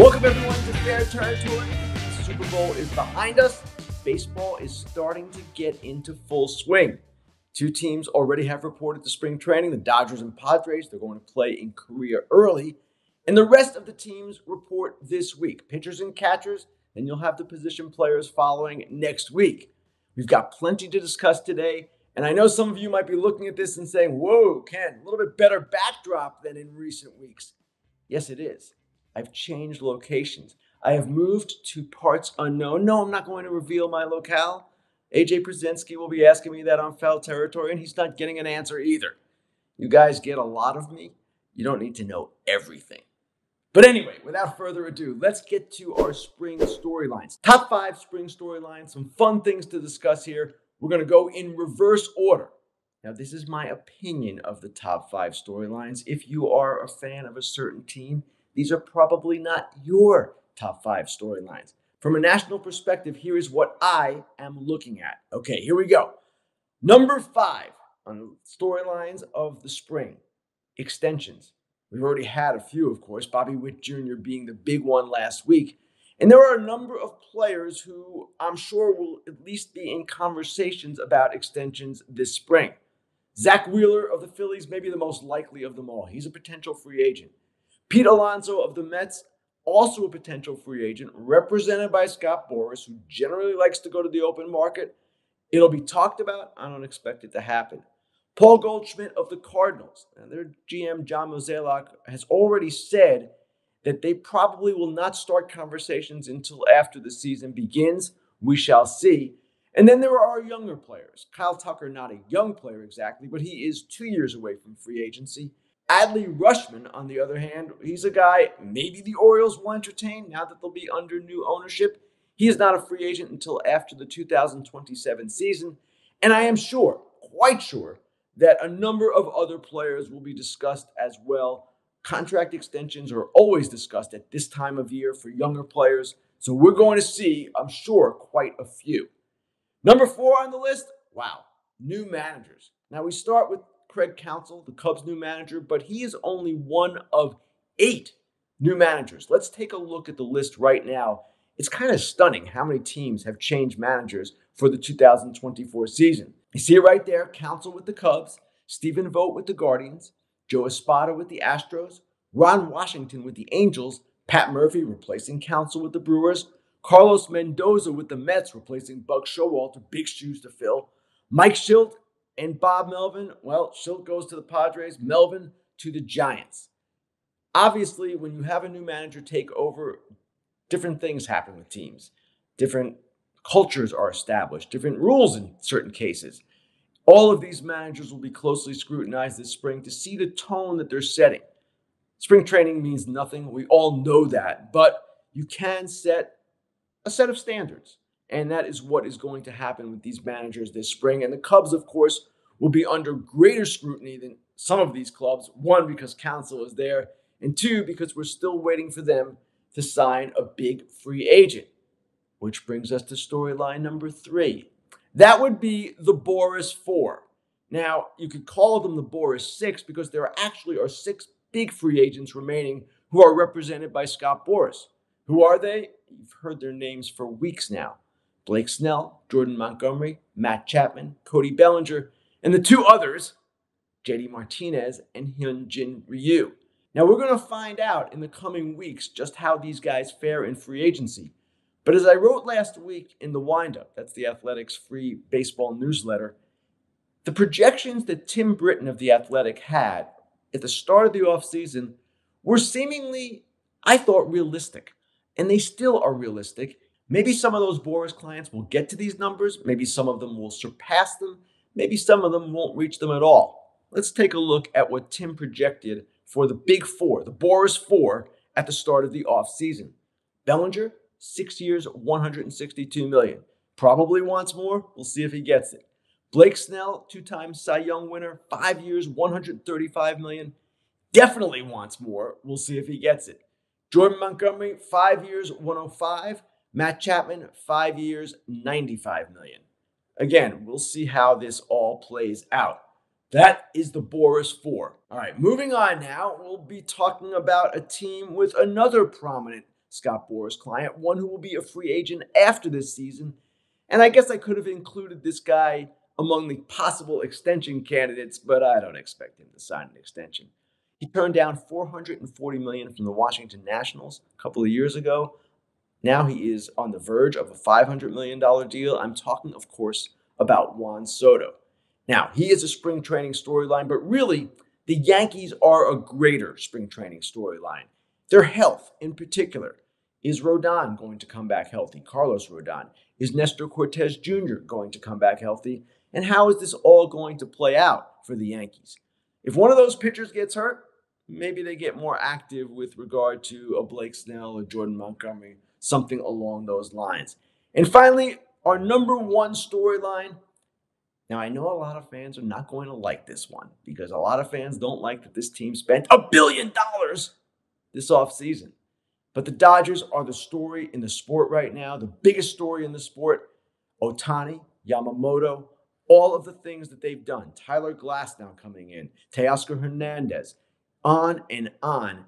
Welcome everyone to Fair Territory. The Super Bowl is behind us. Baseball is starting to get into full swing. Two teams already have reported to spring training the Dodgers and Padres. They're going to play in Korea early. And the rest of the teams report this week pitchers and catchers, and you'll have the position players following next week. We've got plenty to discuss today. And I know some of you might be looking at this and saying, Whoa, Ken, a little bit better backdrop than in recent weeks. Yes, it is. I've changed locations. I have moved to parts unknown. No, I'm not going to reveal my locale. AJ Pierzynski will be asking me that on foul territory, and he's not getting an answer either. You guys get a lot of me. You don't need to know everything. But anyway, without further ado, let's get to our spring storylines. Top five spring storylines, some fun things to discuss here. We're going to go in reverse order. Now, this is my opinion of the top five storylines. If you are a fan of a certain team, these are probably not your top five storylines. From a national perspective, here is what I am looking at. Okay, here we go. Number five on storylines of the spring extensions. We've already had a few, of course, Bobby Witt Jr. being the big one last week. And there are a number of players who I'm sure will at least be in conversations about extensions this spring. Zach Wheeler of the Phillies may be the most likely of them all. He's a potential free agent. Pete Alonso of the Mets, also a potential free agent, represented by Scott Boras, who generally likes to go to the open market. It'll be talked about. I don't expect it to happen. Paul Goldschmidt of the Cardinals, and their GM John Mozeliak has already said that they probably will not start conversations until after the season begins. We shall see. And then there are our younger players. Kyle Tucker, not a young player exactly, but he is two years away from free agency. Adley Rutschman, on the other hand, he's a guy maybe the Orioles will entertain now that they'll be under new ownership. He is not a free agent until after the 2027 season. And I am sure, quite sure, that a number of other players will be discussed as well. Contract extensions are always discussed at this time of year for younger players. So we're going to see, I'm sure, quite a few. Number four on the list wow, new managers. Now we start with Craig Counsell, the Cubs' new manager, but he is only one of eight new managers. Let's take a look at the list right now. It's kind of stunning how many teams have changed managers for the 2024 season. You see it right there Counsell with the Cubs, Stephen Vogt with the Guardians, Joe Espada with the Astros, Ron Washington with the Angels, Pat Murphy replacing Counsell with the Brewers, Carlos Mendoza with the Mets replacing Buck Showalter, big shoes to fill, Mike Shildt and Bob Melvin, well, Shildt goes to the Padres, Melvin to the Giants. Obviously, when you have a new manager take over, different things happen with teams. Different cultures are established, different rules in certain cases. All of these managers will be closely scrutinized this spring to see the tone that they're setting. Spring training means nothing. We all know that, but you can set a set of standards. And that is what is going to happen with these managers this spring. And the Cubs, of course, will be under greater scrutiny than some of these clubs. One, because Counsell is there, and two, because we're still waiting for them to sign a big free agent. Which brings us to storyline number three. That would be the Boras Four. Now, you could call them the Boras Six because there actually are six big free agents remaining who are represented by Scott Boras. Who are they? You've heard their names for weeks now. Blake Snell, Jordan Montgomery, Matt Chapman, Cody Bellinger, and the two others, JD Martinez and Hyunjin Ryu. Now, we're going to find out in the coming weeks just how these guys fare in free agency. But as I wrote last week in the windup, that's the Athletics free baseball newsletter, the projections that Tim Britton of The Athletic had at the start of the offseason were seemingly, I thought, realistic. And they still are realistic Maybe some of those Boras clients will get to these numbers. Maybe some of them will surpass them. Maybe some of them won't reach them at all. Let's take a look at what Tim projected for the big four, the Boras four, at the start of the offseason. Bellinger, six years, 162 million. Probably wants more. We'll see if he gets it. Blake Snell, two-time Cy Young winner, five years, 135 million. Definitely wants more. We'll see if he gets it. Jordan Montgomery, five years, 105. Matt Chapman, five years, 95 million. Again, we'll see how this all plays out. That is the Boras Four. All right, moving on now, we'll be talking about a team with another prominent Scott Boras client, one who will be a free agent after this season. And I guess I could have included this guy among the possible extension candidates, but I don't expect him to sign an extension. He turned down 440 million from the Washington Nationals a couple of years ago. Now he is on the verge of a $500 million deal. I'm talking, of course, about Juan Soto. Now, he is a spring training storyline, but really, the Yankees are a greater spring training storyline. Their health, in particular. Is Rodon going to come back healthy? Carlos Rodon. Is Nestor Cortes Jr. going to come back healthy? And how is this all going to play out for the Yankees? If one of those pitchers gets hurt, maybe they get more active with regard to a Blake Snell or Jordan Montgomery, something along those lines. And finally, our number one storyline. Now, I know a lot of fans are not going to like this one because a lot of fans don't like that this team spent a billion dollars this offseason. But the Dodgers are the story in the sport right now, the biggest story in the sport. Ohtani, Yamamoto, all of the things that they've done. Tyler Glasnow coming in, Teoscar Hernandez, on and on.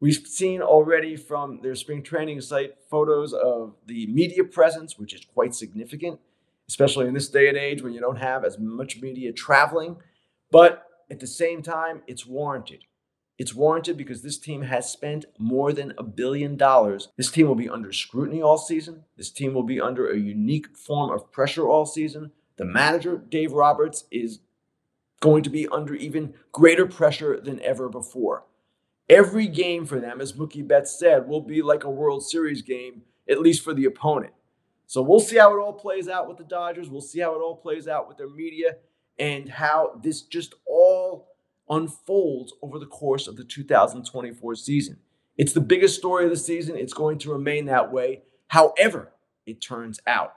We've seen already from their spring training site photos of the media presence, which is quite significant, especially in this day and age when you don't have as much media traveling. But at the same time, it's warranted. It's warranted because this team has spent more than a billion dollars. This team will be under scrutiny all season. This team will be under a unique form of pressure all season. The manager, Dave Roberts, is going to be under even greater pressure than ever before. Every game for them, as Mookie Betts said, will be like a World Series game, at least for the opponent. So we'll see how it all plays out with the Dodgers. We'll see how it all plays out with their media and how this just all unfolds over the course of the 2024 season. It's the biggest story of the season. It's going to remain that way, however, it turns out.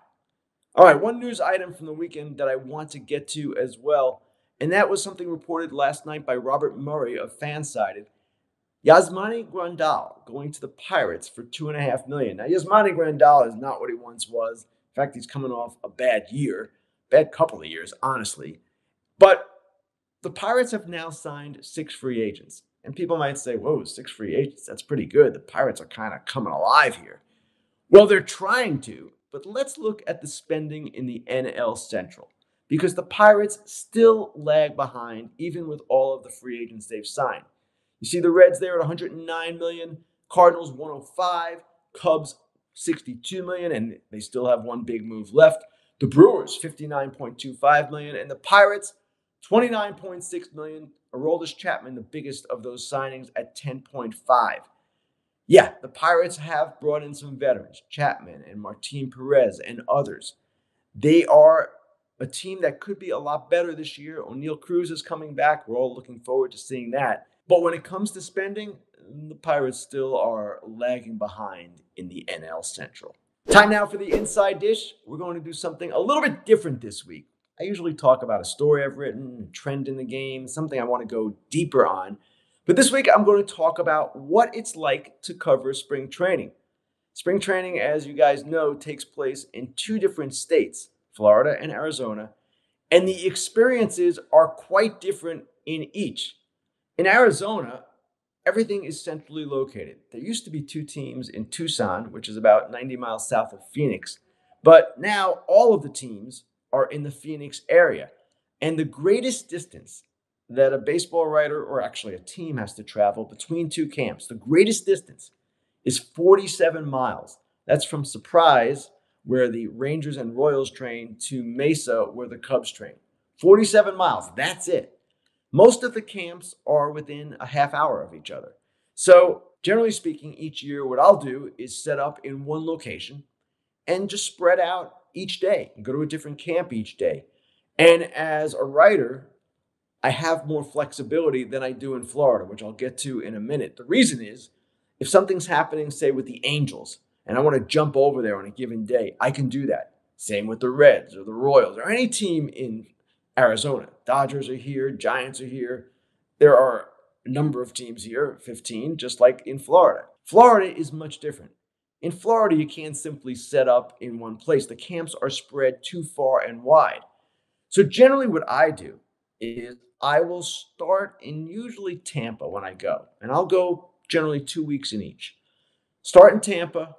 All right, one news item from the weekend that I want to get to as well, and that was something reported last night by Robert Murray of Fansided. Yasmani Grandal going to the Pirates for two and a half million. Now, Yasmani Grandal is not what he once was. In fact, he's coming off a bad year, bad couple of years, honestly. But the Pirates have now signed six free agents. And people might say, whoa, six free agents, that's pretty good. The Pirates are kind of coming alive here. Well, they're trying to, but let's look at the spending in the NL Central because the Pirates still lag behind even with all of the free agents they've signed. You see the Reds there at 109 million, Cardinals 105, Cubs 62 million and they still have one big move left. The Brewers 59.25 million and the Pirates 29.6 million. Aroldis Chapman the biggest of those signings at 10.5. Yeah, the Pirates have brought in some veterans, Chapman and Martin Perez and others. They are a team that could be a lot better this year. Oneil Cruz is coming back. We're all looking forward to seeing that. But when it comes to spending, the Pirates still are lagging behind in the NL Central. Time now for the inside dish. We're going to do something a little bit different this week. I usually talk about a story I've written, a trend in the game, something I want to go deeper on. But this week, I'm going to talk about what it's like to cover spring training. Spring training, as you guys know, takes place in two different states, Florida and Arizona, and the experiences are quite different in each. In Arizona, everything is centrally located. There used to be two teams in Tucson, which is about 90 miles south of Phoenix, but now all of the teams are in the Phoenix area. And the greatest distance that a baseball writer or actually a team has to travel between two camps. The greatest distance is 47 miles. That's from Surprise, where the Rangers and Royals train, to Mesa, where the Cubs train. 47 miles. That's it. Most of the camps are within a half hour of each other. So, generally speaking, each year, what I'll do is set up in one location and just spread out each day and go to a different camp each day. And as a writer, I have more flexibility than I do in Florida, which I'll get to in a minute. The reason is if something's happening, say with the Angels, and I want to jump over there on a given day, I can do that. Same with the Reds or the Royals or any team in Arizona. Dodgers are here, Giants are here. There are a number of teams here, 15, just like in Florida. Florida is much different. In Florida, you can't simply set up in one place. The camps are spread too far and wide. So, generally, what I do is I will start in usually Tampa when I go, and I'll go generally two weeks in each. Start in Tampa,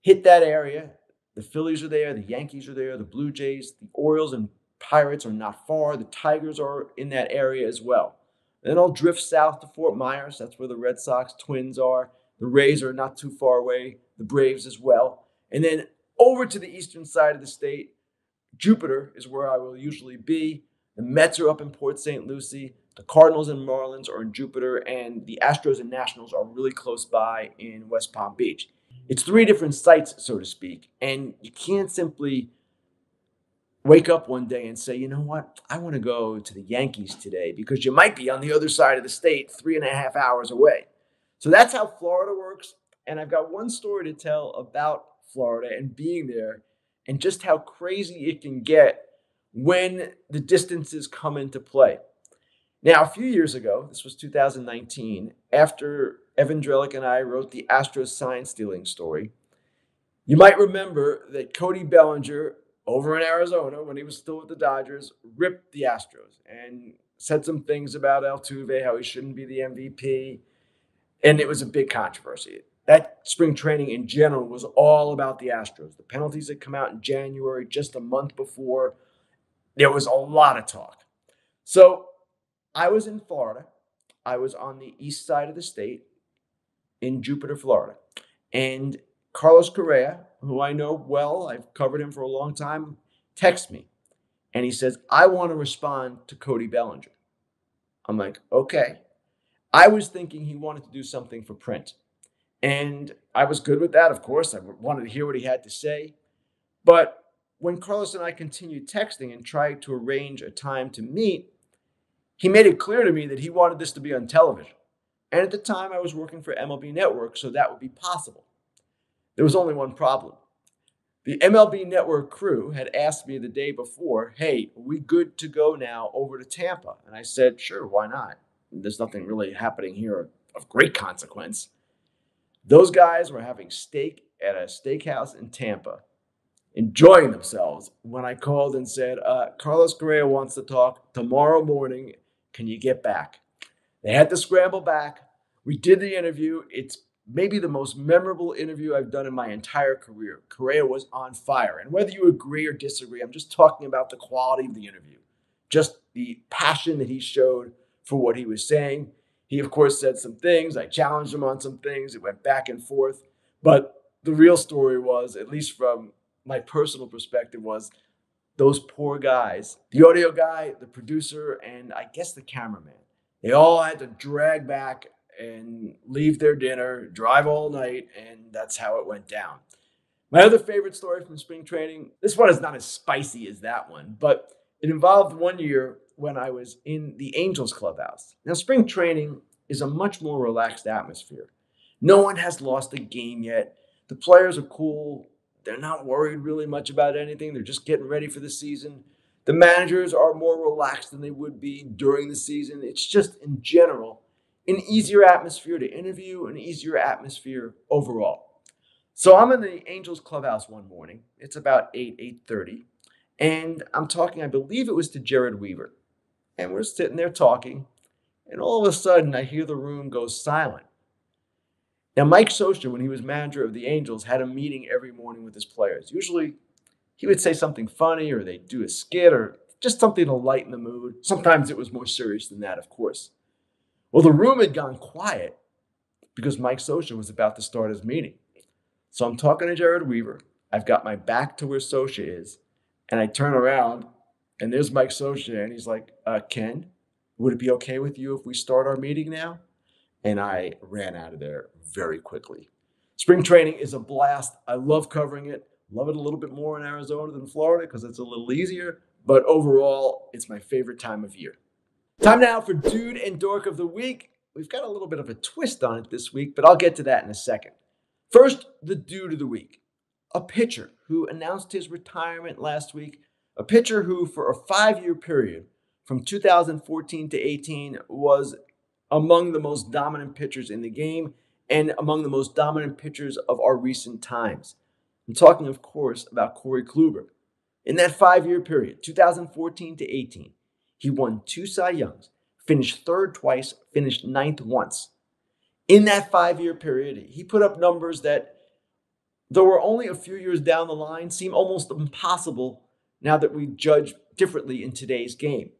hit that area. The Phillies are there, the Yankees are there, the Blue Jays, the Orioles and Pirates are not far. The Tigers are in that area as well. Then I'll drift south to Fort Myers. That's where the Red Sox Twins are. The Rays are not too far away, the Braves as well. And then over to the eastern side of the state, Jupiter is where I will usually be. The Mets are up in Port St. Lucie. The Cardinals and Marlins are in Jupiter, and the Astros and Nationals are really close by in West Palm Beach. It's three different sites, so to speak, and you can't simply wake up one day and say, you know what, I want to go to the Yankees today because you might be on the other side of the state, three and a half hours away. So that's how Florida works. And I've got one story to tell about Florida and being there and just how crazy it can get when the distances come into play. Now, a few years ago, this was 2019, after Evan Drellich and I wrote the Astros sign stealing story, you might remember that Cody Bellinger over in Arizona when he was still with the Dodgers ripped the Astros and said some things about Altuve, how he shouldn't be the MVP. And it was a big controversy that spring training in general was all about the Astros. The penalties had come out in January, just a month before. There was a lot of talk. So I was in Florida. I was on the east side of the state in Jupiter, Florida. And Carlos Correa, who I know well, I've covered him for a long time, texts me. And he says, I want to respond to Cody Bellinger. I'm like, okay. I was thinking he wanted to do something for print. And I was good with that, of course. I wanted to hear what he had to say. But when Carlos and I continued texting and tried to arrange a time to meet, he made it clear to me that he wanted this to be on television. And at the time, I was working for MLB Network, so that would be possible. There was only one problem. The MLB Network crew had asked me the day before, hey, are we good to go now over to Tampa? And I said, sure, why not? There's nothing really happening here of great consequence. Those guys were having steak at a steakhouse in Tampa, enjoying themselves when I called and said, uh, Carlos Correa wants to talk tomorrow morning. Can you get back? They had to scramble back. We did the interview. It's maybe the most memorable interview I've done in my entire career. Correa was on fire. And whether you agree or disagree, I'm just talking about the quality of the interview, just the passion that he showed for what he was saying. He, of course, said some things. I challenged him on some things. It went back and forth. But the real story was, at least from my personal perspective, was those poor guys the audio guy, the producer, and I guess the cameraman. They all had to drag back and leave their dinner, drive all night, and that's how it went down. My other favorite story from spring training this one is not as spicy as that one, but it involved one year when I was in the Angels clubhouse. Now, spring training is a much more relaxed atmosphere. No one has lost a game yet. The players are cool. They're not worried really much about anything. They're just getting ready for the season. The managers are more relaxed than they would be during the season. It's just, in general, an easier atmosphere to interview, an easier atmosphere overall. So I'm in the Angels clubhouse one morning. It's about 8, 8.30. And I'm talking, I believe it was to Jared Weaver and we're sitting there talking, and all of a sudden I hear the room go silent. Now, Mike Scioscia, when he was manager of the Angels, had a meeting every morning with his players. Usually, he would say something funny, or they'd do a skit, or just something to lighten the mood. Sometimes it was more serious than that, of course. Well, the room had gone quiet because Mike Scioscia was about to start his meeting. So I'm talking to Jared Weaver. I've got my back to where Scioscia is, and I turn around and there's Mike Scioscia, and he's like, uh, Ken, would it be okay with you if we start our meeting now? And I ran out of there very quickly. Spring training is a blast. I love covering it. Love it a little bit more in Arizona than Florida because it's a little easier. But overall, it's my favorite time of year. Time now for Dude and Dork of the Week. We've got a little bit of a twist on it this week, but I'll get to that in a second. First, the Dude of the Week. A pitcher who announced his retirement last week a pitcher who, for a five year period from 2014 to 18, was among the most dominant pitchers in the game and among the most dominant pitchers of our recent times. I'm talking, of course, about Corey Kluber. In that five year period, 2014 to 18, he won two Cy Youngs, finished third twice, finished ninth once. In that five year period, he put up numbers that, though we're only a few years down the line, seem almost impossible now that we judge differently in today's game.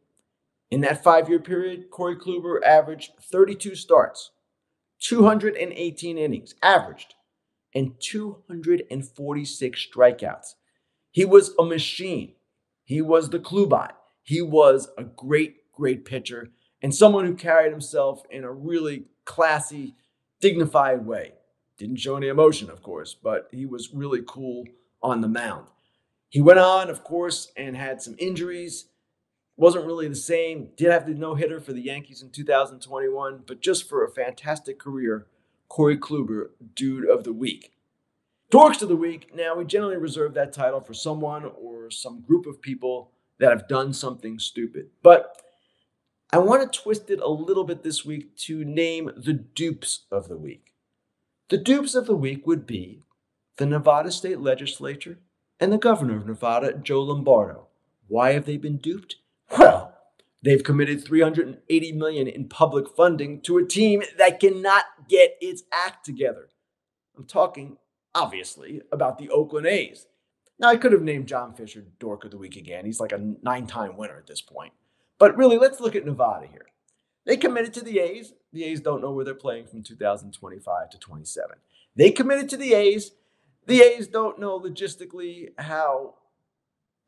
In that five year period, Corey Kluber averaged 32 starts, 218 innings, averaged, and 246 strikeouts. He was a machine. He was the Klubot. He was a great, great pitcher and someone who carried himself in a really classy, dignified way. Didn't show any emotion, of course, but he was really cool on the mound. He went on, of course, and had some injuries. Wasn't really the same. Did have the no hitter for the Yankees in 2021, but just for a fantastic career, Corey Kluber, dude of the week. Dorks of the week. Now, we generally reserve that title for someone or some group of people that have done something stupid. But I want to twist it a little bit this week to name the dupes of the week. The dupes of the week would be the Nevada State Legislature and the governor of Nevada, Joe Lombardo. Why have they been duped? Well, they've committed 380 million in public funding to a team that cannot get its act together. I'm talking obviously about the Oakland A's. Now I could have named John Fisher Dork of the Week again. He's like a nine-time winner at this point. But really, let's look at Nevada here. They committed to the A's. The A's don't know where they're playing from 2025 to 27. They committed to the A's. The A's don't know logistically how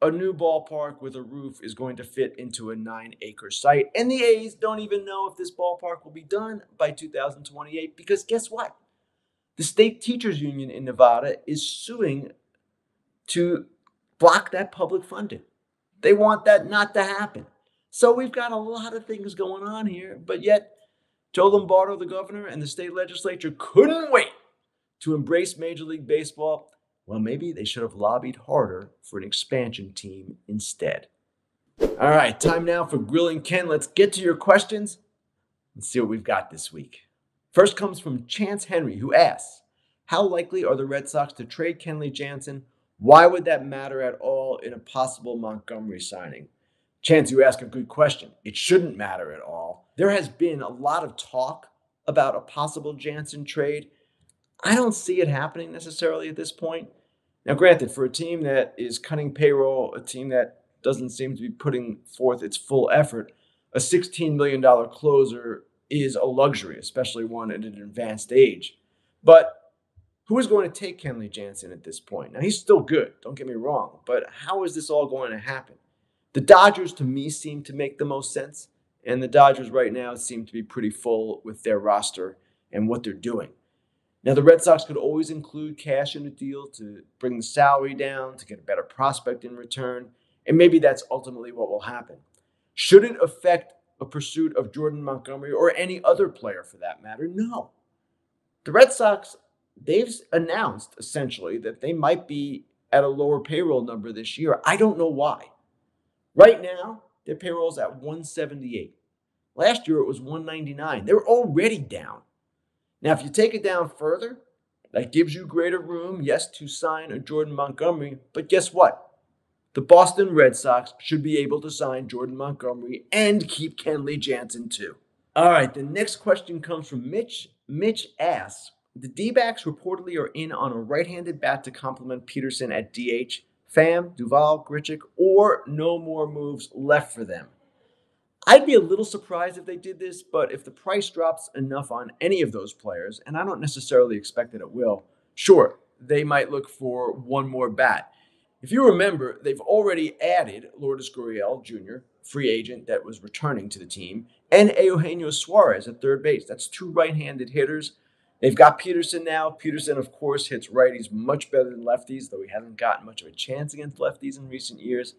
a new ballpark with a roof is going to fit into a nine acre site. And the A's don't even know if this ballpark will be done by 2028 because guess what? The state teachers union in Nevada is suing to block that public funding. They want that not to happen. So we've got a lot of things going on here, but yet Joe Lombardo, the governor, and the state legislature couldn't wait to embrace Major League Baseball. Well, maybe they should have lobbied harder for an expansion team instead. All right, time now for Grilling Ken. Let's get to your questions and see what we've got this week. First comes from Chance Henry, who asks How likely are the Red Sox to trade Kenley Jansen? Why would that matter at all in a possible Montgomery signing? Chance, you ask a good question. It shouldn't matter at all. There has been a lot of talk about a possible Jansen trade. I don't see it happening necessarily at this point. Now, granted, for a team that is cutting payroll, a team that doesn't seem to be putting forth its full effort, a $16 million closer is a luxury, especially one at an advanced age. But who is going to take Kenley Jansen at this point? Now, he's still good, don't get me wrong, but how is this all going to happen? The Dodgers, to me, seem to make the most sense. And the Dodgers right now seem to be pretty full with their roster and what they're doing. Now, the Red Sox could always include cash in the deal to bring the salary down, to get a better prospect in return. And maybe that's ultimately what will happen. Should it affect a pursuit of Jordan Montgomery or any other player for that matter? No. The Red Sox, they've announced essentially that they might be at a lower payroll number this year. I don't know why. Right now, their payroll's at 178. Last year it was 199. They're already down. Now, if you take it down further, that gives you greater room, yes, to sign a Jordan Montgomery. But guess what? The Boston Red Sox should be able to sign Jordan Montgomery and keep Kenley Jansen too. All right, the next question comes from Mitch. Mitch asks The D backs reportedly are in on a right handed bat to complement Pederson at DH. Pham, Duvall, Grichuk, or no more moves left for them. I'd be a little surprised if they did this, but if the price drops enough on any of those players, and I don't necessarily expect that it will, sure, they might look for one more bat. If you remember, they've already added Lourdes Gurriel Jr., free agent that was returning to the team, and Eugenio Suarez at third base. That's two right handed hitters. They've got Pederson now. Pederson, of course, hits righties much better than lefties, though he hasn't gotten much of a chance against lefties in recent years.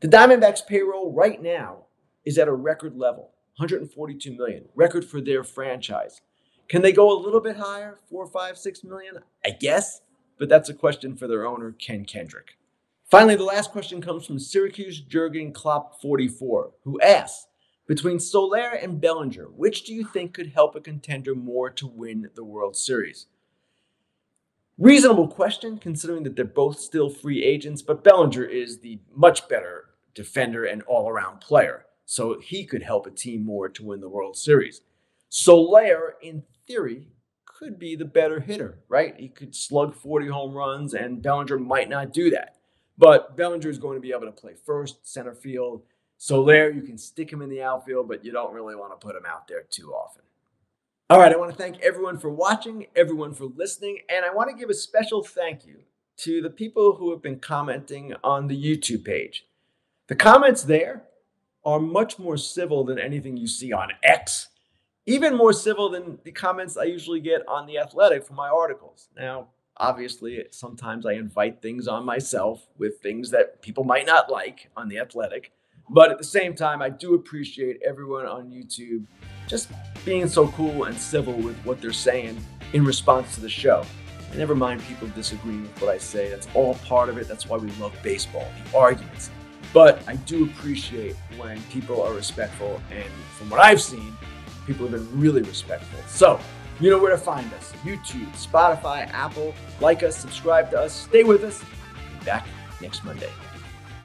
The Diamondbacks payroll right now is at a record level, 142 million, record for their franchise. Can they go a little bit higher, four, five, six million? I guess, but that's a question for their owner, Ken Kendrick. Finally, the last question comes from Syracuse Jurgen Klopp 44, who asks, between Soler and Bellinger, which do you think could help a contender more to win the World Series? Reasonable question, considering that they're both still free agents, but Bellinger is the much better defender and all around player, so he could help a team more to win the World Series. Soler, in theory, could be the better hitter, right? He could slug 40 home runs, and Bellinger might not do that. But Bellinger is going to be able to play first, center field. Soler, you can stick him in the outfield, but you don't really want to put him out there too often. All right, I want to thank everyone for watching, everyone for listening, and I want to give a special thank you to the people who have been commenting on the YouTube page. The comments there are much more civil than anything you see on X, even more civil than the comments I usually get on The Athletic for my articles. Now, obviously, sometimes I invite things on myself with things that people might not like on The Athletic. But at the same time, I do appreciate everyone on YouTube just being so cool and civil with what they're saying in response to the show. And never mind people disagreeing with what I say. That's all part of it. That's why we love baseball, the arguments. But I do appreciate when people are respectful. And from what I've seen, people have been really respectful. So, you know where to find us YouTube, Spotify, Apple. Like us, subscribe to us, stay with us. Be back next Monday.